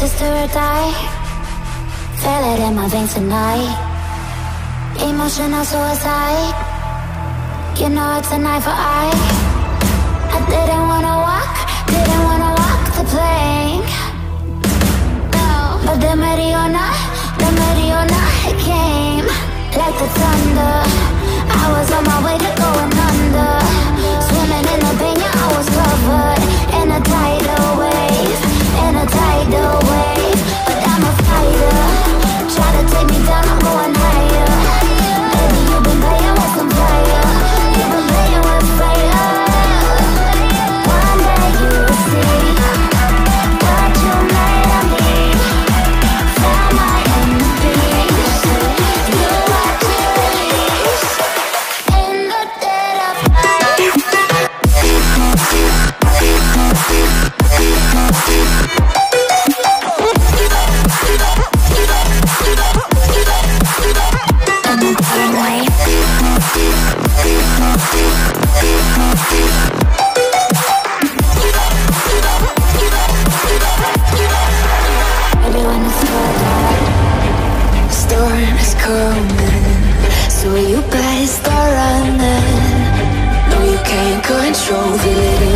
sister or die. Feel it in my veins tonight. Emotional suicide. You know it's a knife for eye. I didn't wanna walk, didn't wanna walk the plank. No, but the Mariona, the Mariona it came like the thunder. I was on my way to going. control, feel it